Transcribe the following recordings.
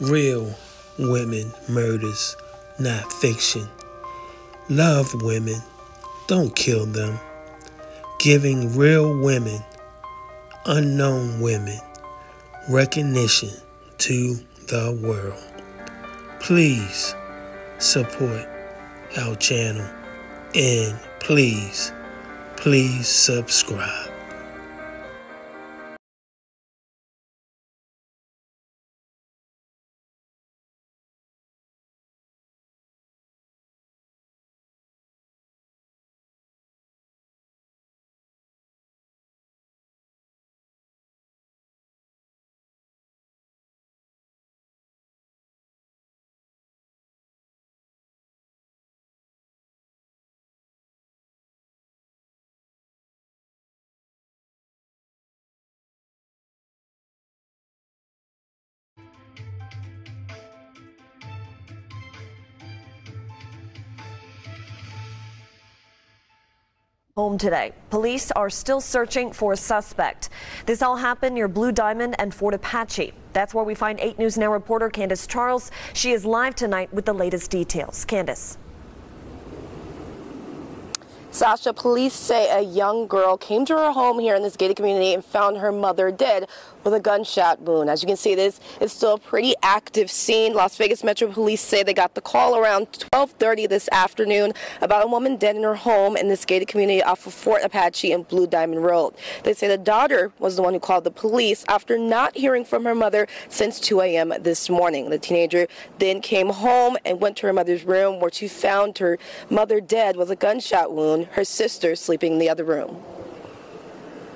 Real women murders, not fiction. Love women, don't kill them. Giving real women, unknown women, recognition to the world. Please support our channel and please, please subscribe. Home today. Police are still searching for a suspect. This all happened near Blue Diamond and Fort Apache. That's where we find 8 News Now reporter Candace Charles. She is live tonight with the latest details. Candace. Sasha, police say a young girl came to her home here in this gated community and found her mother dead with a gunshot wound. As you can see, this is still a pretty active scene. Las Vegas Metro Police say they got the call around 12:30 this afternoon about a woman dead in her home in this gated community off of Fort Apache and Blue Diamond Road. They say the daughter was the one who called the police after not hearing from her mother since 2 a.m. this morning. The teenager then came home and went to her mother's room where she found her mother dead with a gunshot wound, her sister sleeping in the other room.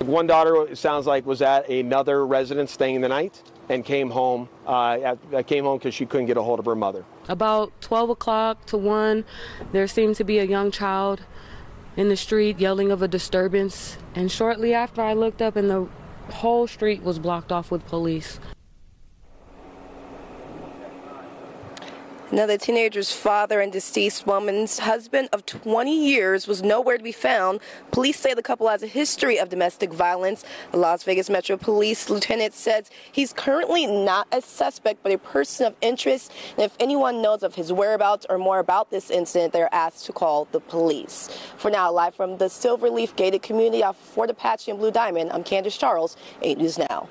One daughter, it sounds like, was at another residence staying the night and came home. Uh, at, came home because she couldn't get a hold of her mother. About 12 o'clock to 1, there seemed to be a young child in the street yelling of a disturbance. And shortly after, I looked up and the whole street was blocked off with police. Now, the teenager's father and deceased woman's husband of 20 years was nowhere to be found. Police say the couple has a history of domestic violence. The Las Vegas Metro Police lieutenant says he's currently not a suspect, but a person of interest. And if anyone knows of his whereabouts or more about this incident, they're asked to call the police. For now, live from the Silverleaf gated community off Fort Apache and Blue Diamond, I'm Candace Charles, 8 News Now.